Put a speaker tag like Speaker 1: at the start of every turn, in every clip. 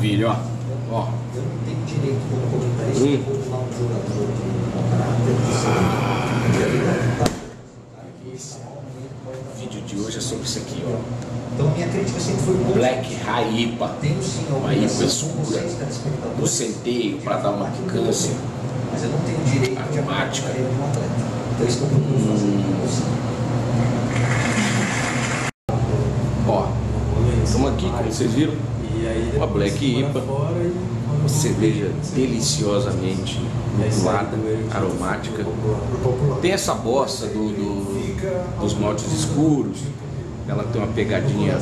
Speaker 1: maravilha, ó. ó.
Speaker 2: Eu não tenho direito como comentarista
Speaker 1: Hum.
Speaker 2: um jogador de.
Speaker 1: O vídeo de hoje é sobre isso aqui, ó.
Speaker 2: Então minha crítica sempre foi.
Speaker 1: Black High IPA.
Speaker 2: Tenho sim a
Speaker 1: Uma IPA
Speaker 2: obrigação com
Speaker 1: escura.
Speaker 2: vocês,
Speaker 1: Do centeio para dar uma picância.
Speaker 2: mas eu não tenho direito de
Speaker 1: Aromática.
Speaker 2: um atleta. Então isso procuro fazer.
Speaker 1: Ó, estamos aqui, como vocês viram, uma Black IPA, uma cerveja deliciosamente lupulada, aromática. Tem essa bossa do, do- dos maltes escuros, ela tem uma pegadinha,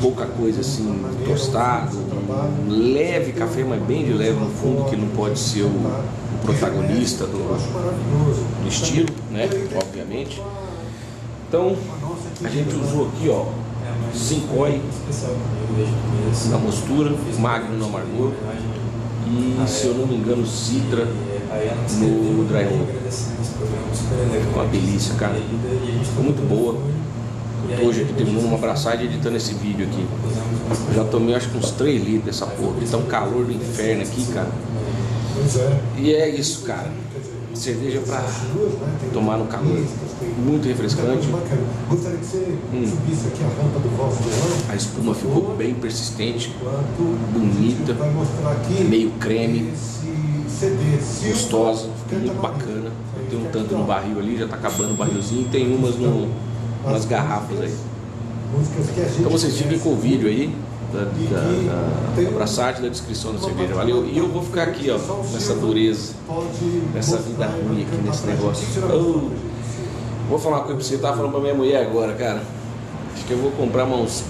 Speaker 1: pouca coisa assim, tostado, um leve café, mas bem de leve no fundo, que não pode ser o, o protagonista do, do estilo, né? Obviamente. Então, a gente usou aqui, ó, Sincoi na mostura, Magno no amargor e, se eu não me engano, Citra no dry hop. Uma delícia, cara. Ficou muito boa. Eu tô hoje aqui terminando uma abraçagem editando esse vídeo aqui. Eu já tomei acho que uns 3 litros dessa porra. Tá um calor do inferno aqui, cara.
Speaker 3: É.
Speaker 1: E é isso, cara. Cerveja pra tomar no calor. Muito refrescante. Hum.
Speaker 3: a rampa do vosso violão.
Speaker 1: A espuma ficou bem persistente, bonita, meio creme, gostosa, ficou muito bacana. Tem um tanto no barril ali, já tá acabando o barrilzinho. Tem umas no, umas garrafas aí. Então vocês fiquem com o vídeo aí da, da, da, da descrição da cerveja. Valeu? E eu vou ficar aqui, ó, nessa dureza, nessa vida ruim aqui nesse negócio.
Speaker 3: gente?
Speaker 1: Vou falar uma coisa pra você, eu tava falando pra minha mulher agora, cara. Acho que eu vou comprar uns,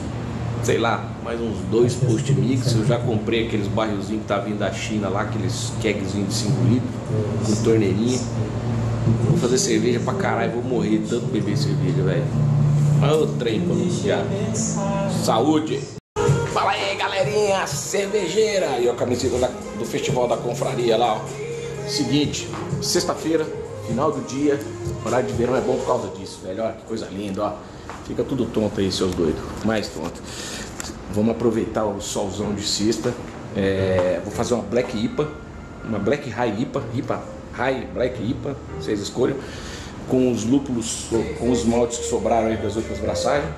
Speaker 1: sei lá, mais uns dois post mix. Eu já comprei aqueles barrilzinhos que tá vindo da China lá, aqueles kegzinhos de 5 litros, com torneirinha. Vou fazer cerveja pra caralho, vou morrer tanto beber cerveja, velho. Olha o trem anunciar. Saúde! Galerinha, cervejeira! E a camiseta da- do Festival da Confraria lá, ó. Seguinte, sexta-feira, final do dia, horário de verão é bom por causa disso, velho. Olha que coisa linda, ó. Fica tudo tonto aí, seus doidos. Mais tonto. Vamos aproveitar o solzão de sexta. É, vou fazer uma Black IPA, uma Black High IPA, IPA High Black IPA, vocês escolham, com os lúpulos, com os maltes que sobraram aí das outras braçagens.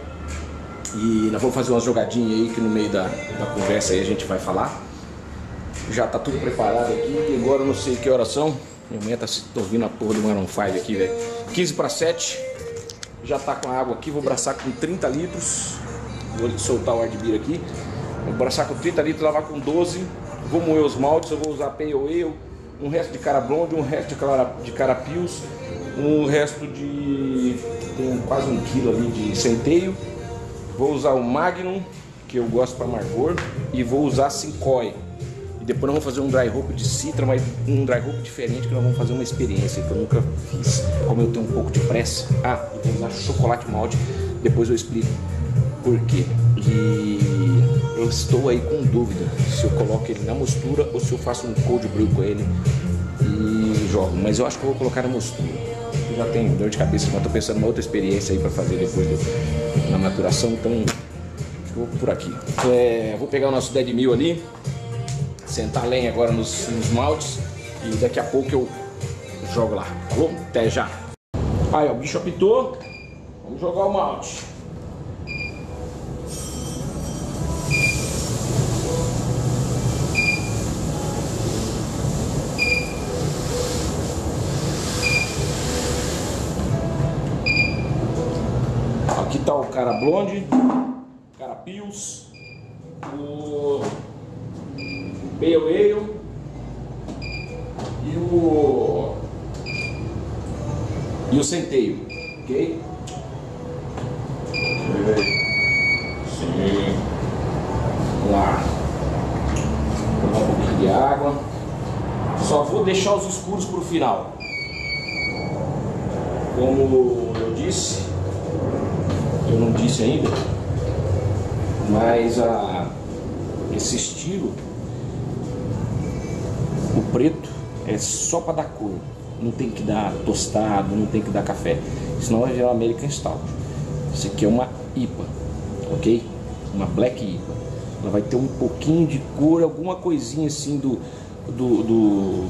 Speaker 1: E nós vamos fazer umas jogadinhas aí que no meio da, da conversa aí a gente vai falar. Já tá tudo preparado aqui e agora eu não sei que horas são. Minha mulher tá ouvindo a porra do Maroon 5 aqui, velho. 15 para 7. Já tá com a água aqui, vou abraçar com 30 litros. Vou soltar o hard beer aqui. Vou abraçar com 30 litros, lavar com 12. Vou moer os maltes, eu vou usar Pale Ale, um resto de cara blonde, um resto de cara, de cara Pios, um resto de. tem quase um quilo ali de centeio. Vou usar o Magnum, que eu gosto para amargor, e vou usar Sincoi. E depois nós vamos fazer um dry hop de Citra, mas um dry hop diferente, que nós vamos fazer uma experiência que eu nunca fiz. Como eu tenho um pouco de pressa. Ah, e vou usar chocolate malte, depois eu explico por quê. E eu estou aí com dúvida se eu coloco ele na mostura ou se eu faço um cold brew com ele e jogo. Mas eu acho que eu vou colocar na mostura. Eu já tenho dor de cabeça, mas estou pensando em uma outra experiência aí para fazer depois do, na maturação, então acho que vou por aqui. É, vou pegar o nosso dead mil ali, sentar lenha agora nos, nos maltes e daqui a pouco eu jogo lá. Falou? Até já. Aí, ó, o bicho apitou. Vamos jogar o malte. Aqui tá o cara blonde, o cara pios, o pale ale e o e o centeio, ok? Sim. Vamos lá. Vou dar um pouquinho de água. Só vou deixar os escuros pro final. Como eu disse, eu não disse ainda, mas a, esse estilo, o preto é só para dar cor, não tem que dar tostado, não tem que dar café, senão vai virar American Stout. Isso aqui é uma IPA, ok? Uma Black IPA. Ela vai ter um pouquinho de cor, alguma coisinha assim do, do, do,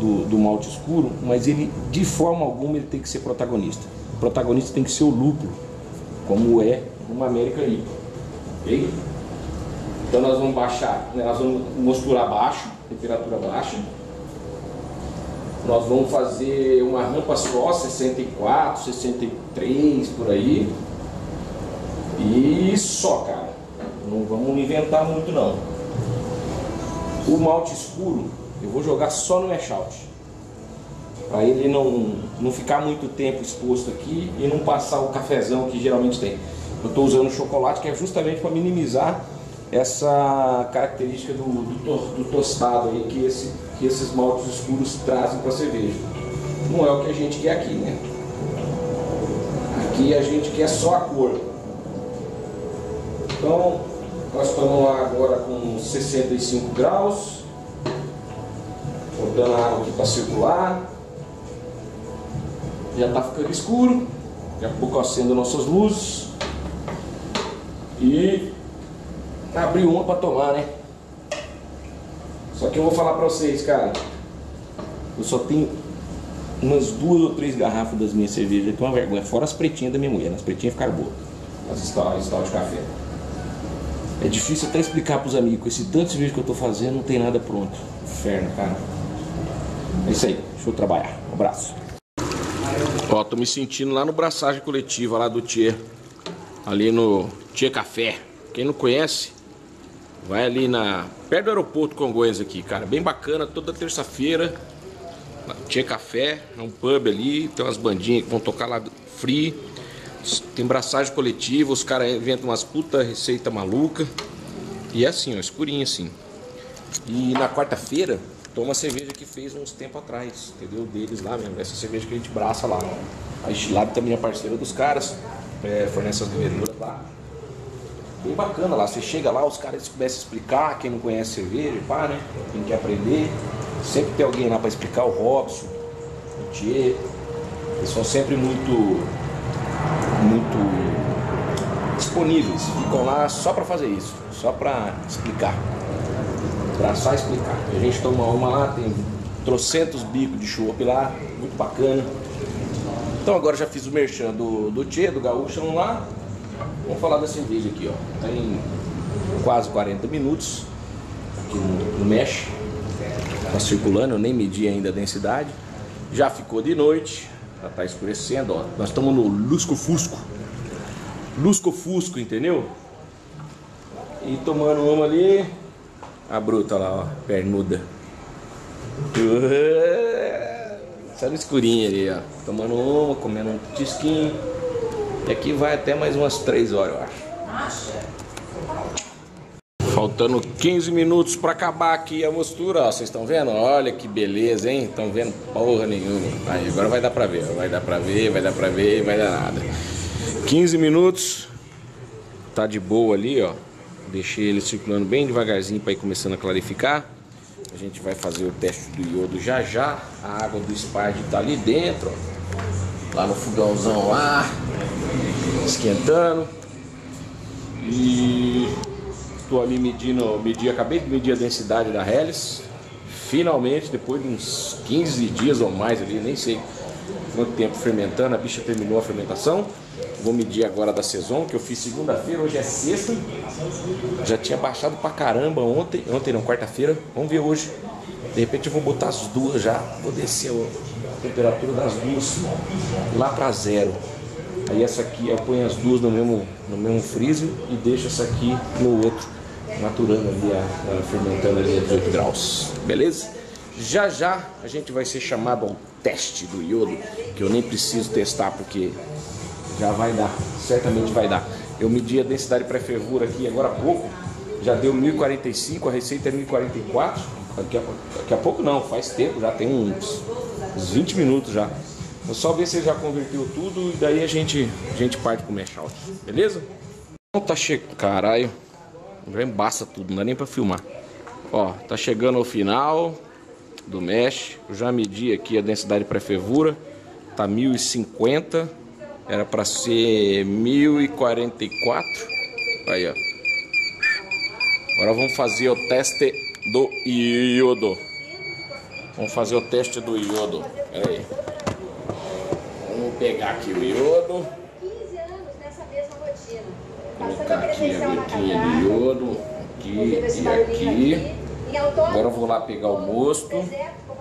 Speaker 1: do, do malte escuro, mas ele de forma alguma ele tem que ser protagonista. O protagonista tem que ser o lúpulo, como é uma América IPA? Então nós vamos baixar, né, nós vamos misturar baixo, temperatura baixa. Nós vamos fazer uma rampa só, 64, 63 por aí. E só, cara. Não vamos inventar muito não. O malte escuro eu vou jogar só no mash out. Para ele não, não ficar muito tempo exposto aqui e não passar o cafezão que geralmente tem. Eu estou usando chocolate que é justamente para minimizar essa característica do, do, do, tostado aí que, esse, que esses maltes escuros trazem para a cerveja. Não é o que a gente quer aqui, né? Aqui a gente quer só a cor. Então, nós estamos lá agora com 65 graus. Botando a água aqui para circular. Já está ficando escuro. Daqui a pouco acendo nossas luzes. E abriu uma para tomar, né? Só que eu vou falar para vocês, cara. Eu só tenho umas duas ou três garrafas das minhas cervejas que é uma vergonha. Fora as pretinhas da minha mulher. As pretinhas ficaram boas. As stout, de café. É difícil até explicar para os amigos. Esse tanto de cerveja que eu tô fazendo, não tem nada pronto. Inferno, cara. É isso aí. Deixa eu trabalhar. Um abraço. Ó, tô me sentindo lá no braçagem coletiva lá do Tia. Ali no Tia Café. Quem não conhece, Vai ali na perto do aeroporto Congonhas aqui, cara, bem bacana, toda terça-feira. Tinha café, é um pub ali, tem umas bandinhas que vão tocar lá free. Tem braçagem coletiva, os caras inventam umas puta receita maluca. E é assim, ó, escurinho assim. E na quarta-feira, toma cerveja que fez uns tempo atrás, entendeu? Deles lá mesmo, essa cerveja que a gente braça lá. A Stilab também é parceira dos caras, é, fornece as leveduras lá bem bacana lá. Você chega lá, os caras começam a explicar, quem não conhece cerveja, pá, né? Quem quer aprender. Sempre tem alguém lá para explicar, o Robson, o Tchê. Eles são sempre muito, muito disponíveis. Ficam lá só para fazer isso, só para explicar. Só explicar. A gente toma uma lá, tem trocentos bicos de chopp lá, muito bacana. Então agora já fiz o merchan do, do Tchê, do lá. Vamos falar da cerveja aqui, ó. Tem quase 40 minutos aqui no, no mesh. Tá circulando, eu nem medi ainda a densidade. Já ficou de noite, já tá escurecendo, ó. Nós estamos no lusco-fusco. Lusco-fusco, entendeu? E tomando uma ali. A bruta lá, ó, pernuda. Só no escurinho ali, ó. Tomando uma, comendo um tisquinho. E aqui vai até mais umas 3 horas, eu acho. Faltando 15 minutos para acabar aqui a mostura, ó. Vocês estão vendo? Olha que beleza, hein? Estão vendo porra nenhuma. Aí, agora vai dar para ver, vai dar para ver, vai dar para ver, vai dar nada. 15 minutos. Tá de boa ali, ó. Deixei ele circulando bem devagarzinho para ir começando a clarificar. A gente vai fazer o teste do iodo já já. A água do Spard tá ali dentro, ó lá no fogãozão lá, esquentando. E estou ali medindo, medi, acabei de medir a densidade da Helles. Finalmente, depois de uns 15 dias ou mais ali, nem sei quanto tempo fermentando, a bicha terminou a fermentação. Vou medir agora da Saison, que eu fiz segunda-feira, hoje é sexta. Já tinha baixado pra caramba ontem, ontem não, quarta-feira. Vamos ver hoje. De repente eu vou botar as duas já, vou descer a temperatura das duas lá para zero. Aí essa aqui eu ponho as duas no mesmo, no mesmo freezer e deixo essa aqui no outro, maturando ali, a, a, fermentando ali a 18 graus. Beleza? Já já a gente vai ser chamado ao teste do iodo, que eu nem preciso testar porque já vai dar, certamente vai dar. Eu medi a densidade pré-fervura aqui agora há pouco, já deu 1045, a receita é 1044 Daqui a, daqui a pouco não, faz tempo, já tem uns, uns 20 minutos já. Vou só ver se já converteu tudo e daí a gente, a gente parte pro mesh out, beleza? Então tá chegando, caralho, embaça tudo, não dá nem pra filmar. Ó, tá chegando ao final do mesh, eu já medi aqui a densidade pré-fervura, tá 1050, era para ser 1044 Aí, ó. Agora vamos fazer o teste do iodo. Vamos fazer o teste do iodo. Pera aí. Vamos pegar aqui o iodo.
Speaker 4: 15 anos nessa mesma rotina.
Speaker 1: Colocar
Speaker 4: Passando a
Speaker 1: aqui a
Speaker 4: credencial na
Speaker 1: de iodo. Aqui e aqui. Agora eu vou lá pegar o mosto.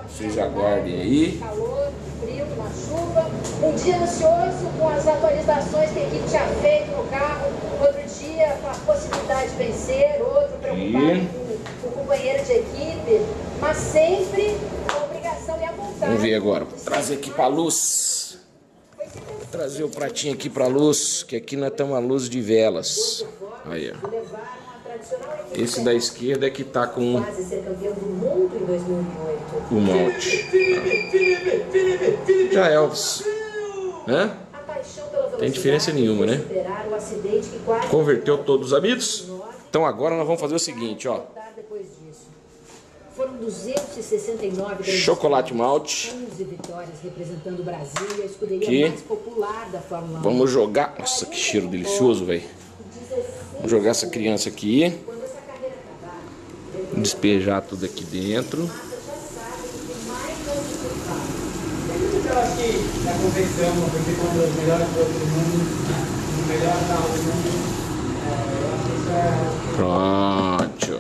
Speaker 1: Vocês aguardem aí.
Speaker 4: Calor, frio, na chuva. Um dia ansioso com as atualizações que a equipe tinha feito no carro. Outro dia com a possibilidade de vencer. Outro preocupado com o companheiro de equipe. Mas sempre a obrigação e a vontade.
Speaker 1: Vamos ver agora. trazer aqui
Speaker 4: mais
Speaker 1: pra luz. Vou trazer o pratinho aqui pra luz, que aqui nós estamos a luz de velas. Aí, ó. Esse da esquerda é que tá com
Speaker 4: quase ser campeão do mundo em 2008.
Speaker 1: o malte. Já Elvis.
Speaker 4: Paixão pela
Speaker 1: Tem diferença nenhuma, né?
Speaker 4: que
Speaker 1: Converteu todos os amigos? Então agora nós vamos fazer o seguinte, ó.
Speaker 4: Foram 269 grandes
Speaker 1: Chocolate malte.
Speaker 4: 11 vitórias representando o Brasil e a escuderia mais popular da Fórmula 1.
Speaker 1: Vamos jogar. Nossa, que cheiro delicioso, velho.
Speaker 4: 16
Speaker 1: Vamos jogar essa criança aqui. Despejar tudo aqui dentro. Pronto.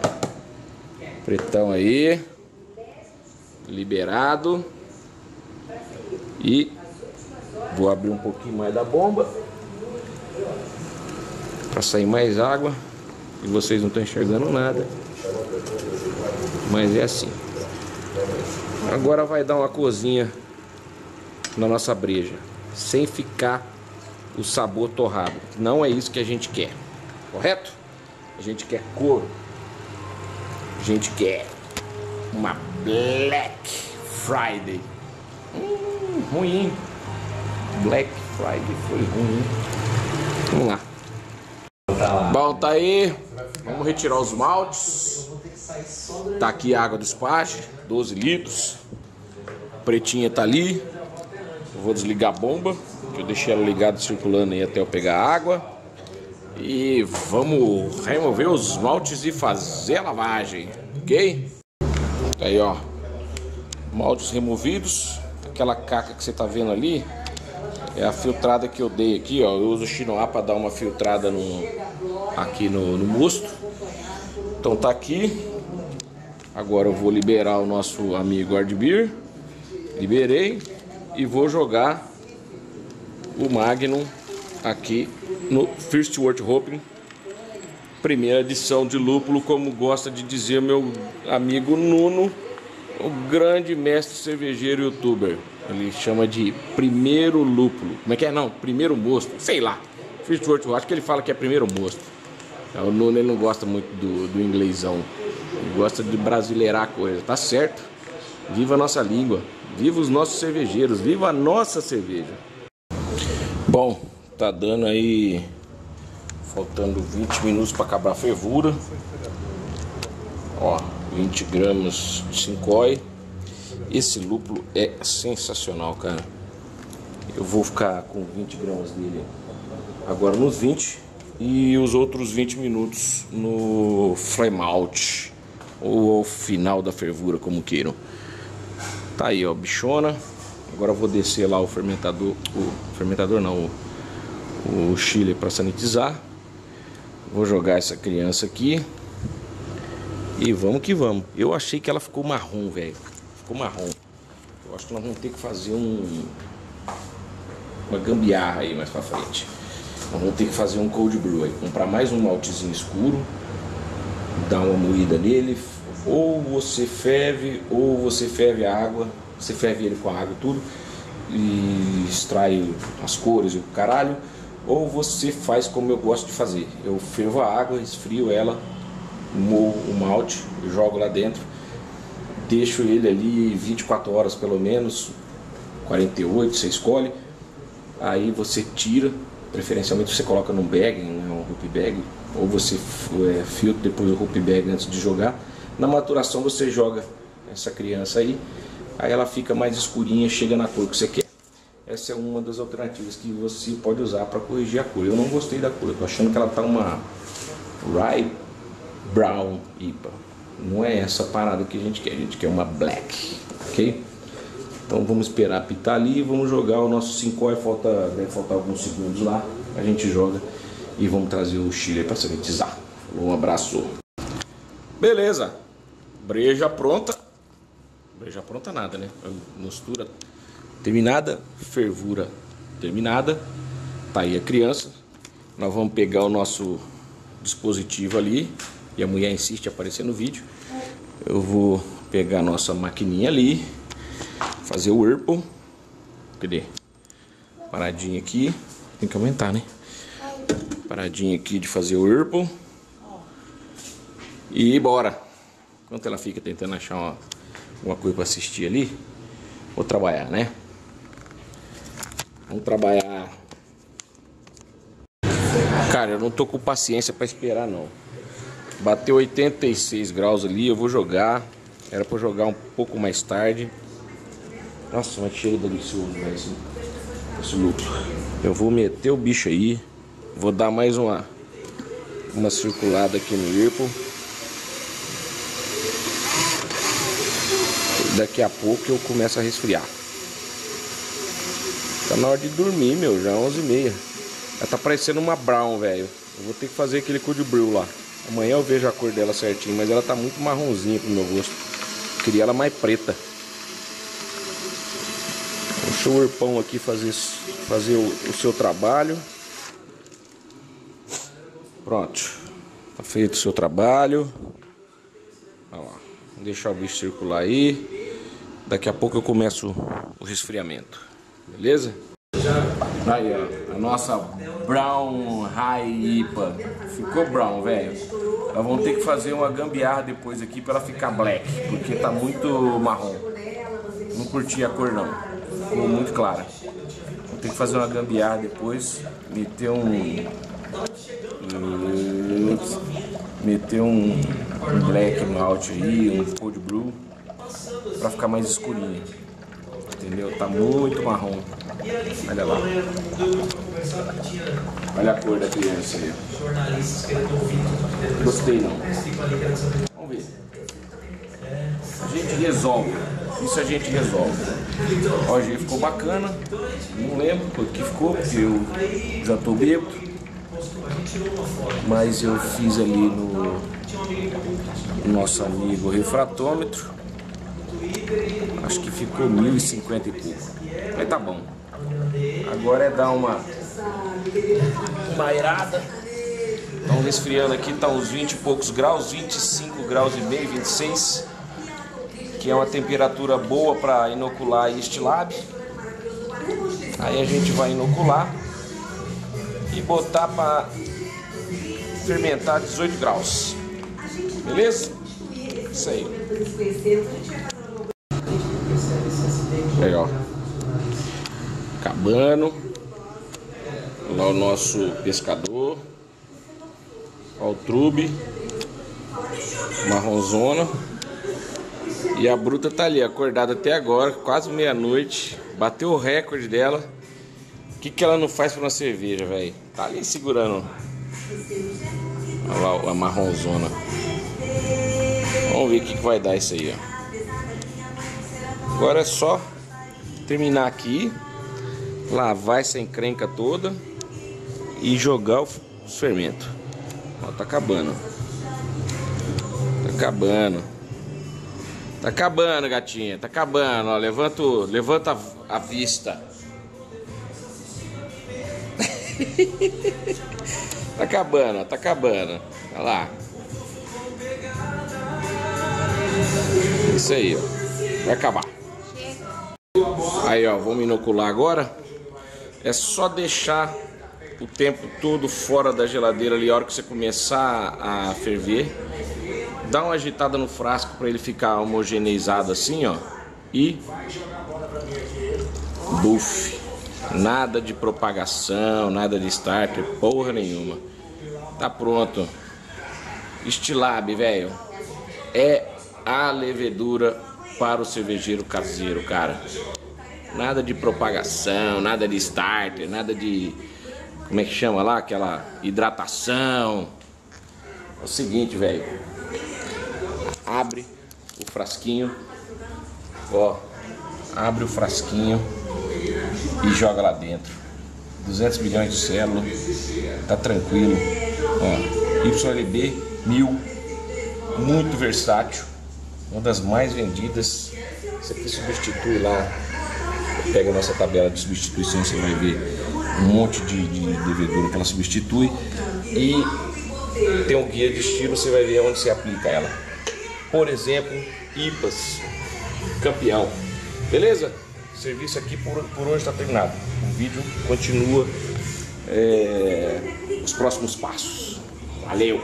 Speaker 1: Pretão aí. Liberado. E vou abrir um pouquinho mais da bomba. Para sair mais água. E vocês não estão enxergando nada. Mas é assim. Agora vai dar uma cozinha na nossa breja. Sem ficar o sabor torrado. Não é isso que a gente quer. Correto? A gente quer cor. A gente quer uma Black Friday. Hum, ruim. Black Friday foi ruim. Vamos lá. Bom, tá aí. Vamos retirar os maltes. Tá aqui a água do Splash, 12 litros. Pretinha tá ali. Eu vou desligar a bomba, que eu deixei ela ligada circulando aí até eu pegar a água. E vamos remover os maltes e fazer a lavagem, ok? Aí ó, maltes removidos. Aquela caca que você tá vendo ali é a filtrada que eu dei aqui, ó. Eu uso o Chinoa para dar uma filtrada no, aqui no, no mosto. Então tá aqui. Agora eu vou liberar o nosso amigo Ardbeer. Liberei e vou jogar o Magnum aqui no First World Hoping. Primeira edição de lúpulo, como gosta de dizer meu amigo Nuno, o grande mestre cervejeiro youtuber. Ele chama de primeiro lúpulo. Como é que é? Não, primeiro mosto. Sei lá. First World, acho que ele fala que é primeiro mosto. O Nuno ele não gosta muito do, do inglêsão. Ele gosta de brasileirar a coisa. Tá certo. Viva a nossa língua. Viva os nossos cervejeiros. Viva a nossa cerveja. Bom, tá dando aí. Faltando 20 minutos para acabar a fervura. Ó, 20 gramas de cincói. Esse lúpulo é sensacional, cara. Eu vou ficar com 20 gramas dele agora nos 20 e os outros 20 minutos no flame out ou ao final da fervura, como queiram. Tá aí, ó, bichona. Agora vou descer lá o fermentador, o fermentador não, o, o chile para sanitizar. Vou jogar essa criança aqui. E vamos que vamos. Eu achei que ela ficou marrom, velho. Ficou marrom. Eu acho que nós vamos ter que fazer um uma gambiarra aí mais pra frente. Nós vamos ter que fazer um cold brew aí, comprar mais um maltezinho escuro, dar uma moída nele, ou você ferve, ou você ferve a água, você ferve ele com a água tudo, e extrai as cores e o caralho, ou você faz como eu gosto de fazer. Eu fervo a água, esfrio ela, moo o malte, jogo lá dentro, deixo ele ali 24 horas pelo menos, 48, você escolhe. Aí você tira, preferencialmente você coloca num bag, né, um hoop bag, ou você é, filtra depois o hoop bag antes de jogar. Na maturação você joga essa criança aí, aí ela fica mais escurinha, chega na cor que você quer. Essa é uma das alternativas que você pode usar para corrigir a cor. Eu não gostei da cor, eu tô achando que ela tá uma Rye Brown IPA. Não é essa parada que a gente quer, a gente quer uma Black, ok? Então vamos esperar apitar ali vamos jogar o nosso 5 falta Deve faltar alguns segundos lá. A gente joga e vamos trazer o Chile para sanitizar. Um abraço. Beleza. Breja pronta. Breja pronta nada, né? Mistura terminada, fervura terminada. Tá aí a criança. Nós vamos pegar o nosso dispositivo ali. E a mulher insiste aparecer no vídeo. Eu vou pegar a nossa maquininha ali. Fazer o Whirlpool. Cadê? Paradinha aqui. Tem que aumentar, né? Paradinha aqui de fazer o Whirlpool. E bora. Enquanto ela fica tentando achar uma, uma coisa para assistir ali, vou trabalhar, né? Vamos trabalhar. Cara, eu não tô com paciência para esperar não. Bateu 86 graus ali, eu vou jogar. Era para jogar um pouco mais tarde. Nossa, mas cheiro delicioso, velho, esse, esse lucro. Eu vou meter o bicho aí. Vou dar mais uma uma circulada aqui no Whirlpool. Daqui a pouco eu começo a resfriar. Tá na hora de dormir, meu. Já é 11h30. Ela tá parecendo uma brown, velho. Eu vou ter que fazer aquele cor de brew lá. Amanhã eu vejo a cor dela certinho, mas ela tá muito marronzinha pro meu gosto. Queria ela mais preta. Deixa o urpão aqui fazer, fazer o, o seu trabalho. Pronto. Tá feito o seu trabalho. Olha lá. Deixar o bicho circular aí. Daqui a pouco eu começo o resfriamento. Beleza? Aí, ó. A nossa Brown High IPA. Ficou brown, velho. Nós vamos ter que fazer uma gambiarra depois aqui para ela ficar black. Porque tá muito marrom. Não curti a cor não. Ficou muito clara. Vou ter que fazer uma gambiarra depois. Meter um meter um, um black malt aí, um cold brew para ficar mais escurinho. Entendeu? Tá muito marrom. Olha lá. Olha a cor da criança aí. Gostei não. Vamos ver. A gente resolve. Isso a gente resolve. Ó, gente ficou bacana. Não lembro o que ficou, porque eu já tô bêbado. Mas eu fiz ali no nosso amigo refratômetro. Acho que ficou 1050 e pouco. Mas tá bom. Agora é dar uma bairada. Estão resfriando aqui, tá uns 20 e poucos graus, 25 graus e meio, 26. Que é uma temperatura boa para inocular Estilab. Aí a gente vai inocular e botar para fermentar 18 graus. Beleza? Isso aí. Aí, ó. Cabano. Lá o nosso pescador. Ó o trube. Marronzona. E a bruta tá ali, acordada até agora, quase meia-noite. Bateu o recorde dela. O que, que ela não faz pra uma cerveja, velho? Tá ali segurando. Olha lá a marronzona. Vamos ver o que, que vai dar isso aí, ó. Agora é só terminar aqui, lavar essa encrenca toda e jogar o fermento. Ó, tá acabando. Tá acabando. Tá acabando, gatinha. Tá acabando. Ó, levanta, levanta a, a vista. tá acabando, tá acabando. Olha lá. Isso aí, ó. Vai acabar. Aí, ó, vamos inocular agora. É só deixar o tempo todo fora da geladeira ali, a hora que você começar a ferver. Dá uma agitada no frasco para ele ficar homogeneizado assim, ó. E buff. Nada de propagação, nada de starter, porra nenhuma. Tá pronto. Estilab, velho. É a levedura para o cervejeiro caseiro, cara. Nada de propagação, nada de starter, nada de. Como é que chama lá? Aquela hidratação. o seguinte, velho. Abre o frasquinho. Ó, abre o frasquinho e joga lá dentro. 200 milhões de células. Tá tranquilo. Ó, YLB 1000. Muito versátil. Uma das mais vendidas. Isso aqui substitui lá. Pega a nossa tabela de substituição, você vai ver um monte de, de que ela substitui. E tem um guia de estilo, você vai ver onde você aplica ela. Por exemplo, IPAs, campeão. Beleza? O serviço aqui por, por hoje está terminado. O vídeo continua é, os próximos passos. Valeu!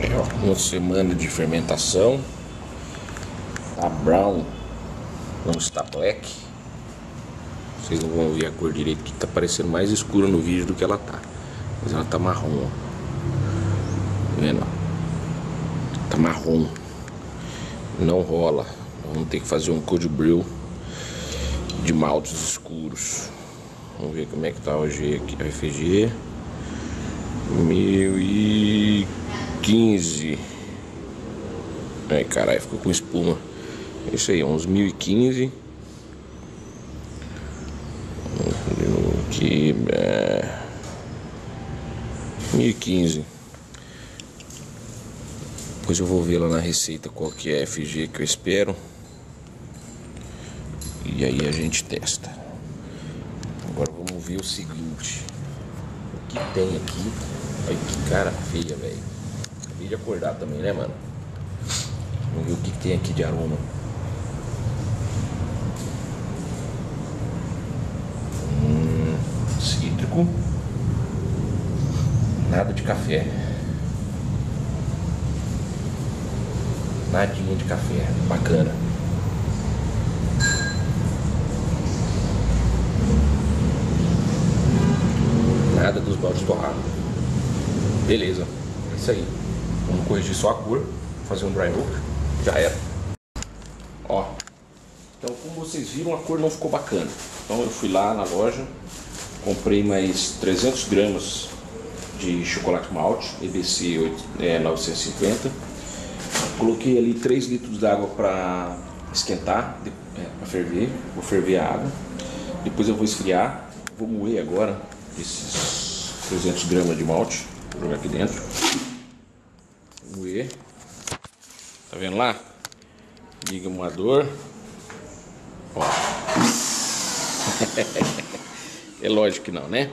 Speaker 1: É, ó, uma semana de fermentação. Tá brown, não está black. Vocês não vão ver a cor direito que tá parecendo mais escura no vídeo do que ela tá. Mas ela tá marrom, ó. Tá vendo? Tá marrom. Não rola. Vamos ter que fazer um code brew de maltes escuros. Vamos ver como é que tá o G aqui. FG 1015. Ai caralho, ficou com espuma. É isso aí, uns 1015. Aqui, é... 1015. Depois eu vou ver lá na receita qual que é a FG que eu espero. E aí a gente testa. Agora vamos ver o seguinte. O que tem aqui? Olha que cara feia, velho. Acabei de acordar também, né, mano? Vamos ver o que tem aqui de aroma. Hum, Nada de café. Nadinha de café. Bacana. Nada dos baldes torrados. Beleza. É isso aí. Vamos corrigir só a cor. Fazer um dry look. Já era. Ó. Então, como vocês viram, a cor não ficou bacana. Então, eu fui lá na loja. Comprei mais 300 gramas de chocolate malte, EBC 8, é, 950. Coloquei ali 3 litros d'água para esquentar, é, para ferver. Vou ferver a água. Depois eu vou esfriar. Vou moer agora esses 300 gramas de malte. Vou jogar aqui dentro. Moer. Tá vendo lá? Liga o moador. Ó. é lógico que não, né?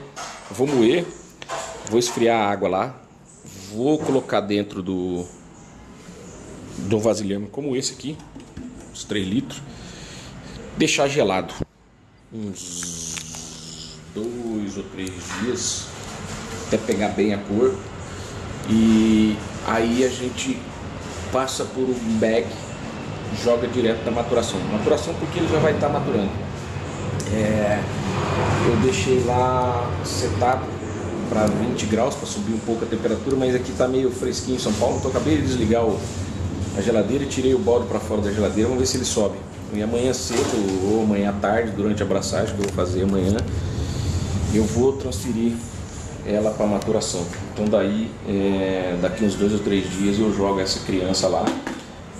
Speaker 1: Vou moer. Vou esfriar a água lá. Vou colocar dentro do do vasilhame como esse aqui, uns 3 litros. Deixar gelado uns dois ou três dias até pegar bem a cor. E aí a gente passa por um bag, joga direto da maturação. Maturação porque ele já vai estar maturando. É, eu deixei lá setado para 20 graus para subir um pouco a temperatura, mas aqui está meio fresquinho em São Paulo, então acabei de desligar o, a geladeira e tirei o balde para fora da geladeira, vamos ver se ele sobe. E amanhã cedo ou amanhã à tarde, durante a abraçagem que eu vou fazer amanhã, eu vou transferir ela para maturação. Então daí, é, daqui uns dois ou três dias eu jogo essa criança lá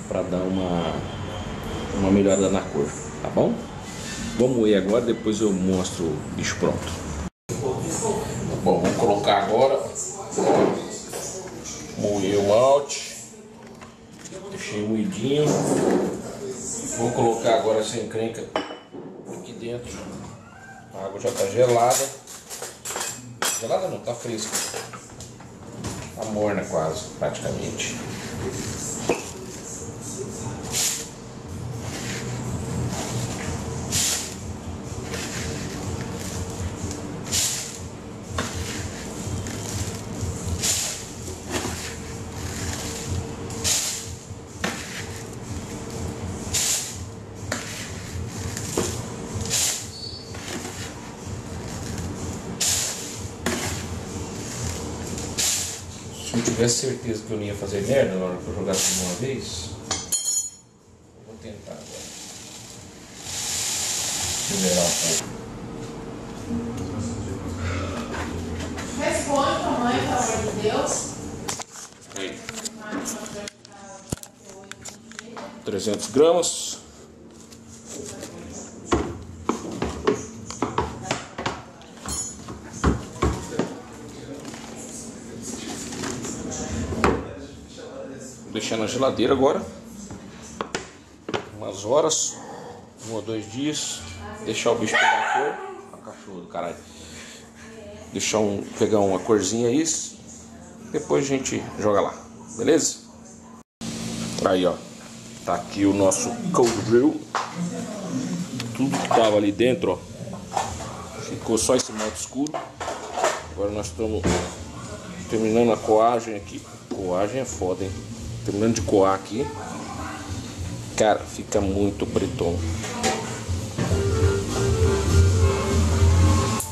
Speaker 1: para dar uma, uma melhorada na cor, tá bom? Vamos moer agora, depois eu mostro o bicho pronto. Bom, vamos colocar agora. Moer o malte. Deixei moidinho. Vou colocar agora essa encrenca aqui dentro. A água já está gelada. Gelada não, tá fresca. Tá morna quase, praticamente. tivesse certeza que eu não ia fazer merda na hora que eu jogasse de uma vez, eu vou tentar agora. Liberar um pouco.
Speaker 5: Responde mãe, pelo amor de Deus. Aí.
Speaker 1: 300 gramas. Geladeira agora. Umas horas, um ou dois dias. Deixar o bicho pegar a cor. A cachorro do caralho. Deixar um, pegar uma corzinha aí. Depois a gente joga lá. Beleza? Aí ó. Tá aqui o nosso cold brew. Tudo que tava ali dentro, ó. Ficou só esse malte escuro. Agora nós estamos terminando a coagem aqui. Coagem é foda, hein? Terminando de coar aqui. Cara, fica muito pretom.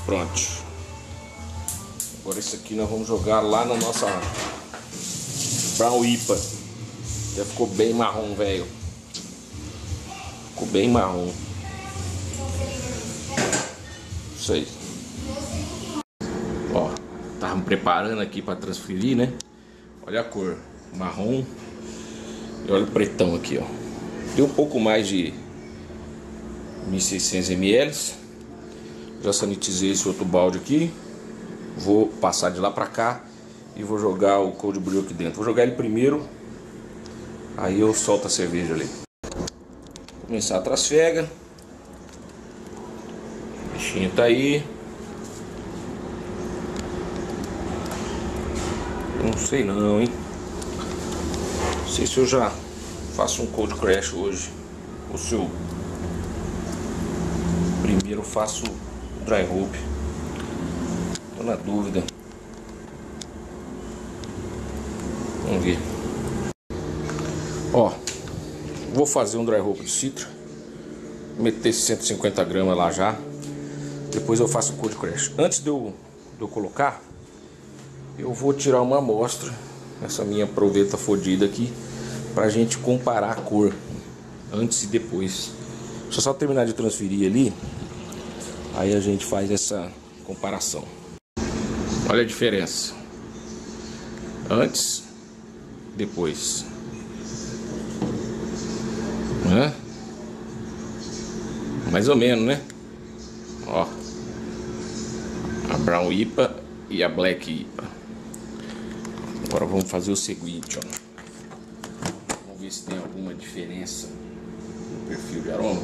Speaker 1: Pronto. Agora esse aqui nós vamos jogar lá na nossa Brown IPA. Já ficou bem marrom, velho. Ficou bem marrom. Isso aí. Ó, tava me preparando aqui para transferir, né? Olha a cor, marrom. E olha o pretão aqui, ó. Tem um pouco mais de 1600 ml. Já sanitizei esse outro balde aqui. Vou passar de lá pra cá e vou jogar o cold brew aqui dentro. Vou jogar ele primeiro, aí eu solto a cerveja ali. Começar a trasfega. O bichinho tá aí. Não sei não, hein. Sei se eu já faço um cold crash hoje. Ou se eu primeiro faço dry hope. Tô na dúvida. Vamos ver. Ó, vou fazer um dry hope de citra. Meter 150 gramas lá já. Depois eu faço o cold crash. Antes de eu, de eu colocar, eu vou tirar uma amostra. Essa minha proveta fodida aqui. Pra gente comparar a cor. Antes e depois. Deixa eu só terminar de transferir ali. Aí a gente faz essa comparação. Olha a diferença. Antes, depois. Hã? Mais ou menos, né? Ó. A Brown IPA e a Black IPA. Agora vamos fazer o seguinte, ó. Ver se tem alguma diferença no perfil de aroma.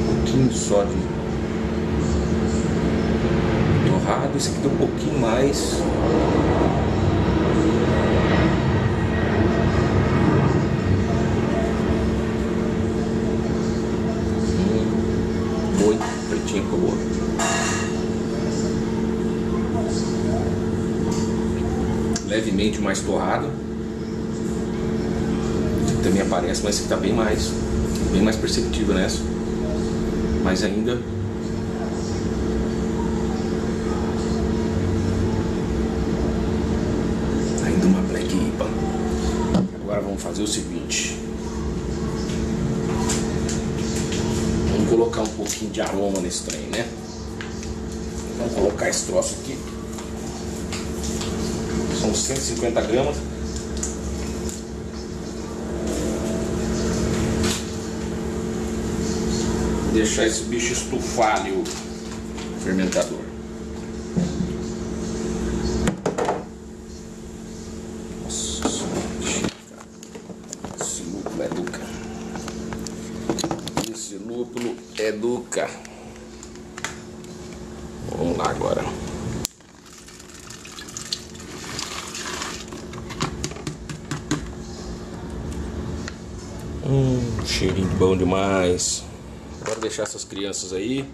Speaker 1: Um pouquinho só de torrado. Esse aqui tem um pouquinho mais. Mais torrado. Também aparece, mas esse aqui tá bem mais, bem mais perceptível nessa. Mas ainda ainda uma Black IPA. Agora vamos fazer o seguinte. Vamos colocar um pouquinho de aroma nesse trem, né? Vamos colocar esse troço aqui. São 150 gramas. Deixar esse bicho estufar ali o fermentador. Esse lúpulo é duca. Esse lúpulo é duca. Vamos lá agora. Hum, cheirinho bom demais. Bora deixar essas crianças aí.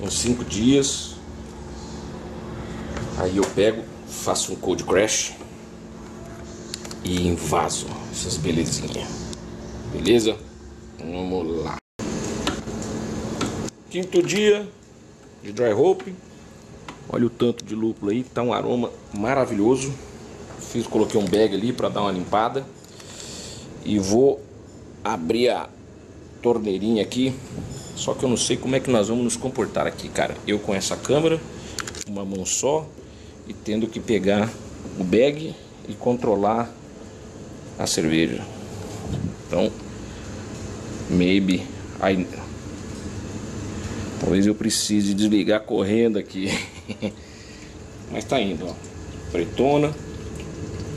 Speaker 1: Uns 5 dias. Aí eu pego, faço um cold crash e invaso essas belezinhas. Beleza? Vamos lá. Quinto dia de dry hope. Olha o tanto de lúpulo aí, tá um aroma maravilhoso. Fiz, coloquei um bag ali para dar uma limpada. E vou abrir a torneirinha aqui. Só que eu não sei como é que nós vamos nos comportar aqui, cara. Eu com essa câmera, uma mão só e tendo que pegar o bag e controlar a cerveja. Então, maybe I... talvez eu precise desligar correndo aqui. Mas tá indo, ó. Pretona.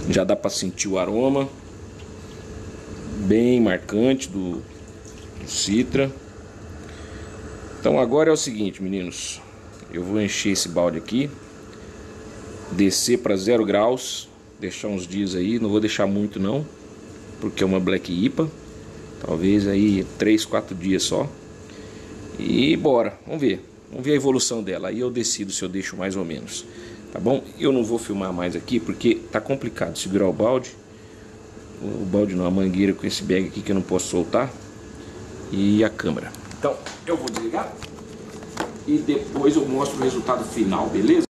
Speaker 1: Já dá para sentir o aroma bem marcante do, do Citra. Então agora é o seguinte, meninos. Eu vou encher esse balde aqui, descer para zero graus, deixar uns dias aí. Não vou deixar muito não, porque é uma Black IPA. Talvez aí 3, 4 dias só. E bora, vamos ver. Vamos ver a evolução dela. Aí eu decido se eu deixo mais ou menos. Tá bom? Eu não vou filmar mais aqui porque tá complicado segurar o balde. O balde não, a mangueira com esse bag aqui que eu não posso soltar. E a câmera. Então, eu vou desligar. E depois eu mostro o resultado final, beleza?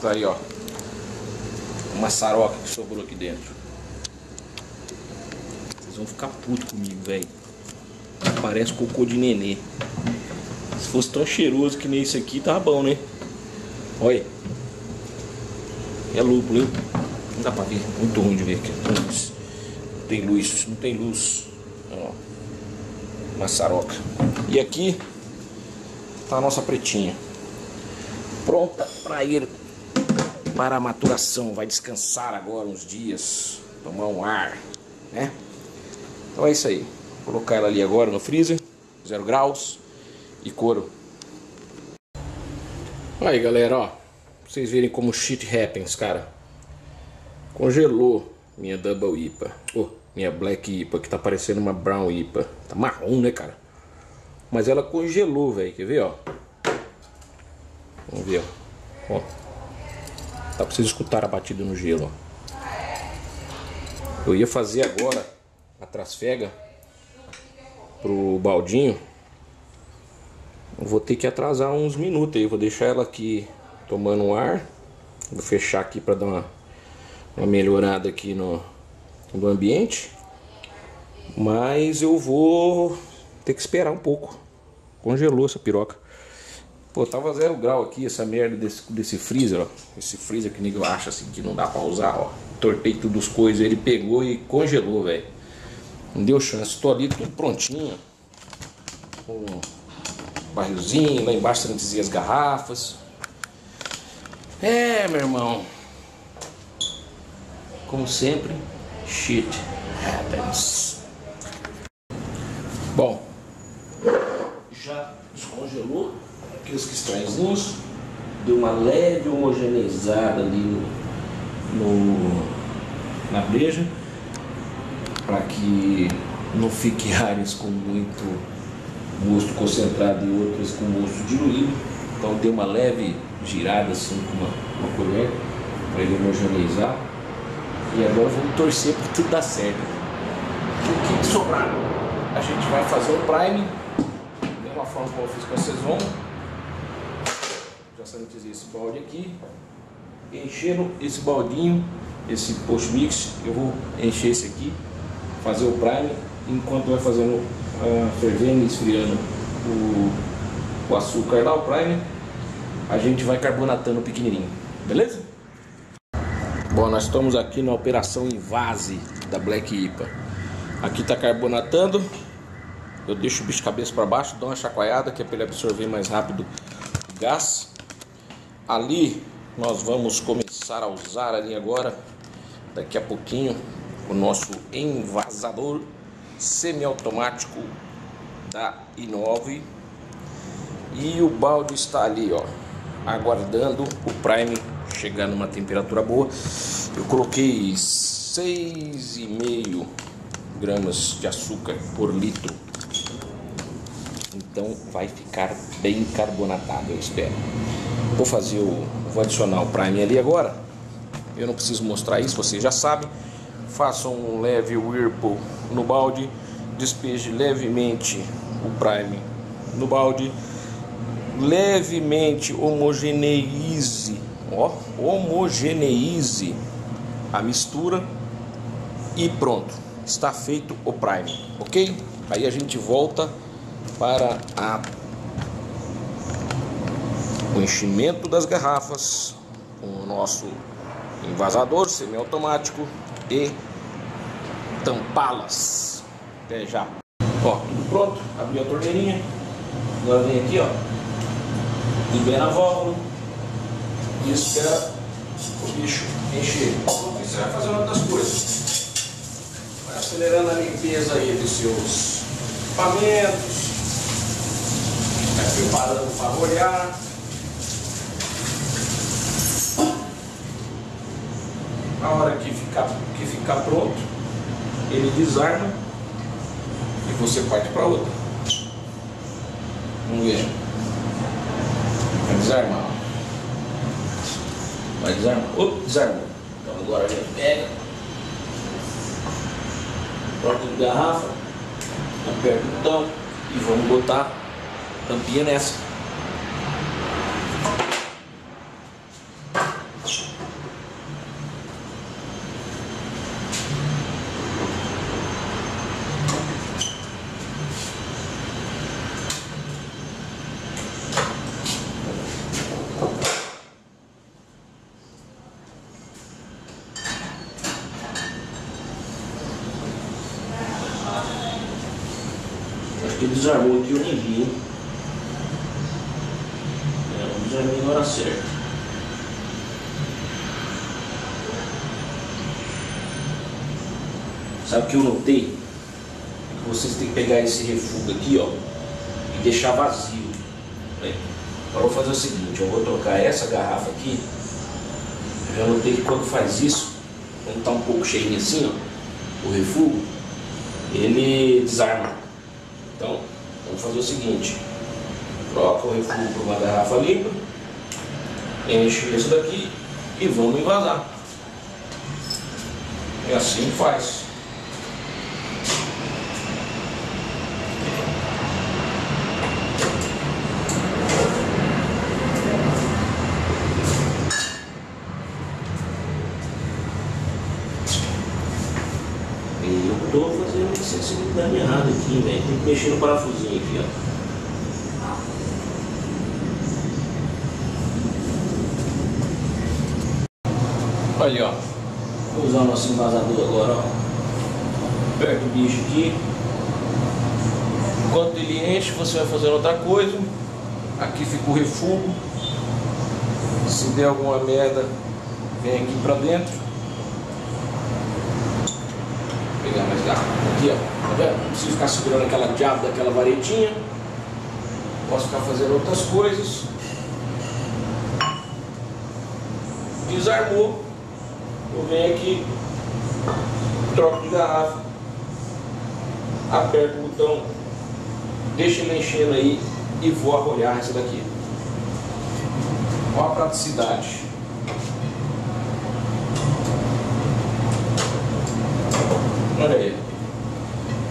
Speaker 1: Tá aí, ó. Uma saroca que sobrou aqui dentro. Vocês vão ficar puto comigo, velho. Parece cocô de nenê. Se fosse tão cheiroso que nem isso aqui, tava bom, né? Olha. É lúpulo, hein? Não dá pra ver. Muito ruim de ver aqui. Não tem luz. Não tem luz. Ó. Maçaroca. E aqui tá a nossa pretinha. Pronta para ir para a maturação. Vai descansar agora uns dias. Tomar um ar, né? Então é isso aí. Vou colocar ela ali agora no freezer. Zero graus. E couro. Aí galera, ó. Pra vocês verem como shit happens, cara. Congelou minha Double IPA. Oh, minha Black IPA, que tá parecendo uma Brown IPA. Tá marrom, né, cara? Mas ela congelou, velho. Quer ver, ó? Vamos ver, ó. ó. Dá pra vocês escutar a batida no gelo, ó. Eu ia fazer agora a trasfega pro baldinho. Eu vou ter que atrasar uns minutos aí. Vou deixar ela aqui tomando ar. Vou fechar aqui para dar uma, uma melhorada aqui no, no ambiente. Mas eu vou ter que esperar um pouco. Congelou essa piroca. Pô, tava zero grau aqui, essa merda desse, desse freezer, ó. Esse freezer que ninguém acha assim que não dá pra usar, ó. Tortei tudo os coisas, ele pegou e congelou, velho. Não deu chance. Tô ali tudo prontinho. Com barrilzinho, lá embaixo dizia as garrafas. É, meu irmão. Como sempre, shit happens. Bom, já descongelou aqueles cristalzinhos, deu uma leve homogeneizada ali no, no na breja, para que não fique áreas com muito gosto concentrado e outras com gosto diluído. Então deu uma leve girada assim com uma, uma colher para ele homogeneizar. E agora vamos torcer para tudo dar certo. O que sobrar? A gente vai fazer o prime, da mesma forma como eu fiz com a Sesoma. Já sanitizei esse balde aqui. Enchendo esse baldinho, esse post mix, eu vou encher esse aqui, fazer o prime, enquanto vai fazendo, uh, fervendo e esfriando o, o açúcar lá, o prime, a gente vai carbonatando pequenininho, beleza? Bom, nós estamos aqui na operação invase da Black IPA. Aqui está carbonatando. Eu deixo o bicho cabeça para baixo, dou uma chacoalhada que é para ele absorver mais rápido o gás. Ali nós vamos começar a usar ali agora, daqui a pouquinho, o nosso envasador semiautomático da Inove. E o balde está ali, ó, aguardando o prime chegar numa temperatura boa. Eu coloquei 6,5 gramas de açúcar por litro. Então vai ficar bem carbonatado, eu espero. Vou fazer o. Vou adicionar o prime ali agora. Eu não preciso mostrar isso, vocês já sabem. Faça um leve whirlpool no balde. Despeje levemente o prime no balde. Levemente homogeneize homogeneize a mistura e pronto, está feito o prime, ok? Aí a gente volta para a, o enchimento das garrafas com o nosso envasador semiautomático e tampá-las. Até já. Ó, tudo pronto. Abri a torneirinha. Agora vem aqui, ó. Libera a válvula. E espera o bicho encher. Isso, você vai fazendo outras coisas. Vai acelerando a limpeza aí dos seus equipamentos. Vai preparando para rolhar. A hora que ficar, que ficar pronto, ele desarma e você parte para outra. Vamos ver. Vai desarmar. Vai desarmar. Opa, desarmou. Então agora gente pega. Troca de garrafa. Aperta o botão e vamos botar tampinha nessa. Acho que desarmou aqui eu nem vi, hein? É, não desarmei na hora certa. Sabe o que eu notei? É que vocês têm que pegar esse refúgio aqui, ó, e deixar vazio. né? Agora eu vou fazer o seguinte, eu vou trocar essa garrafa aqui. Eu já notei que quando faz isso, quando está um pouco cheinho assim, ó, o refúgio, ele desarma. Então, vamos fazer o seguinte: troca o refúgio por uma garrafa limpa, enche isso daqui e vamos envasar. E assim faz. E eu tô fazendo sensibilidade errada aqui, velho. Tem que mexer no parafusinho aqui, ó. Olha, ó. Vou usar o nosso envasador agora, ó. Aperta o bicho aqui. Enquanto ele enche, você vai fazendo outra coisa. Aqui fica o refúgio. Se der alguma merda, vem aqui pra dentro. Garrafa. Aqui, ó. Tá vendo? Não preciso ficar segurando aquela diabo daquela varetinha. Posso ficar fazendo outras coisas. Desarmou. Eu venho aqui, troco de garrafa, aperto o botão, deixo ele enchendo aí e vou arrolhar essa daqui. Olha a praticidade. Olha aí.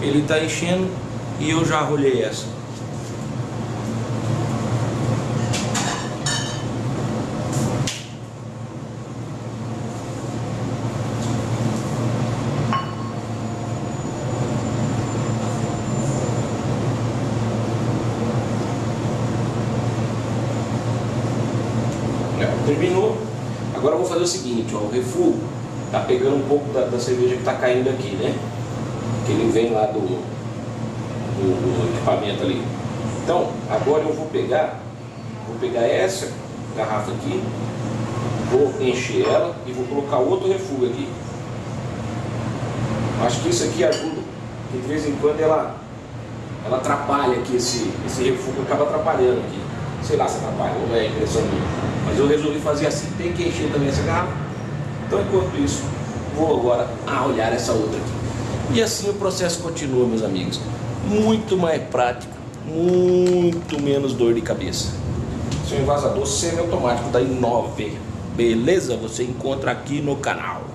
Speaker 1: Ele está enchendo e eu já arrolhei essa. Terminou. Agora eu vou fazer o seguinte, ó, o refúgio tá pegando um pouco da, da cerveja que tá caindo aqui, né? Que ele vem lá do, do, do equipamento ali. Então, agora eu vou pegar, vou pegar essa garrafa aqui, vou encher ela e vou colocar outro refúgio aqui. Acho que isso aqui ajuda, porque de vez em quando ela, ela atrapalha aqui, esse, esse refúgio acaba atrapalhando aqui. Sei lá se atrapalha, ou é impressão minha. Mas eu resolvi fazer assim, tem que encher também essa garrafa. Então enquanto isso, vou agora arrolhar essa outra aqui. E assim o processo continua, meus amigos. Muito mais prático, muito menos dor de cabeça. Seu envasador semi-automático da Inove. Beleza? Você encontra aqui no canal.